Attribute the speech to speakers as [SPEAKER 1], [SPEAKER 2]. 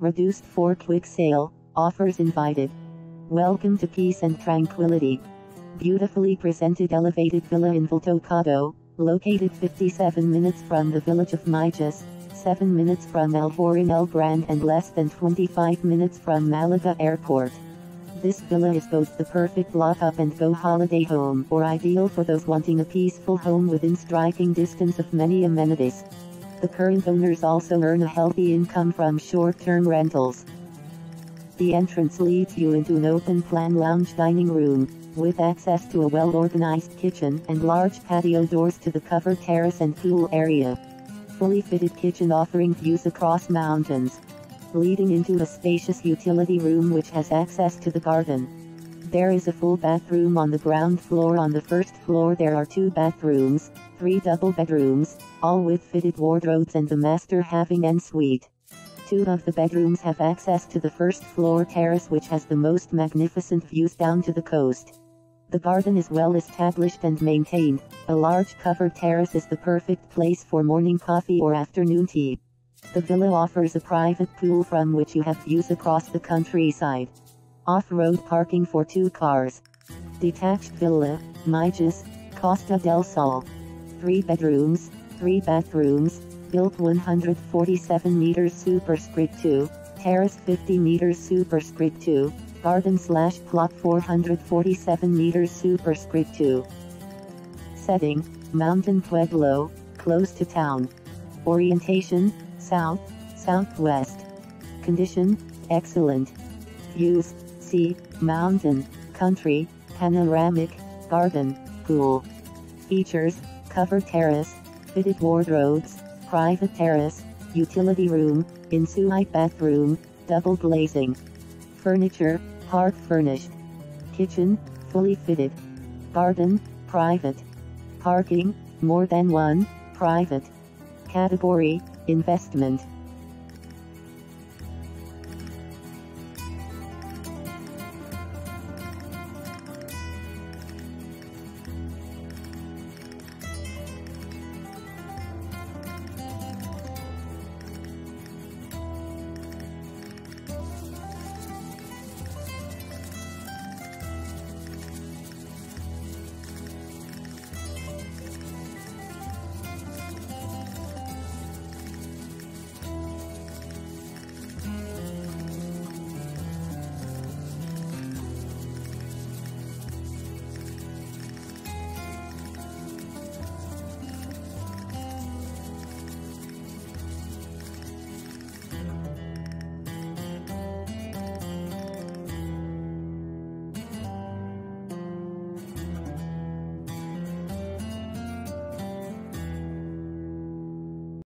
[SPEAKER 1] Reduced for quick sale, offers invited. Welcome to peace and tranquility. Beautifully presented elevated villa in Valtocado, located 57 minutes from the village of Mijas, 7 minutes from Alhaurin El Grande and less than 25 minutes from Malaga Airport. This villa is both the perfect lock up and go holiday home or ideal for those wanting a peaceful home within striking distance of many amenities. The current owners also earn a healthy income from short-term rentals. The entrance leads you into an open-plan lounge dining room, with access to a well-organized kitchen and large patio doors to the covered terrace and pool area. Fully fitted kitchen offering views across mountains, leading into a spacious utility room which has access to the garden. There is a full bathroom on the ground floor. On the first floor there are two bathrooms, three double bedrooms, all with fitted wardrobes and the master having en suite. Two of the bedrooms have access to the first floor terrace which has the most magnificent views down to the coast. The garden is well established and maintained. A large covered terrace is the perfect place for morning coffee or afternoon tea. The villa offers a private pool from which you have views across the countryside. Off-road parking for two cars. Detached villa, Mijas, Costa del Sol. Three bedrooms, three bathrooms, built 147 meters superscript 2, terrace 50 meters superscript 2, garden slash plot 447 meters superscript 2. Setting, Mountain Pueblo, close to town. Orientation, south, southwest. Condition, excellent. Views, sea, mountain, country, panoramic, garden, pool. Features, covered terrace, fitted wardrobes, private terrace, utility room, in-suite bathroom, double glazing. Furniture, part furnished. Kitchen, fully fitted. Garden, private. Parking, more than one, private. Category, investment.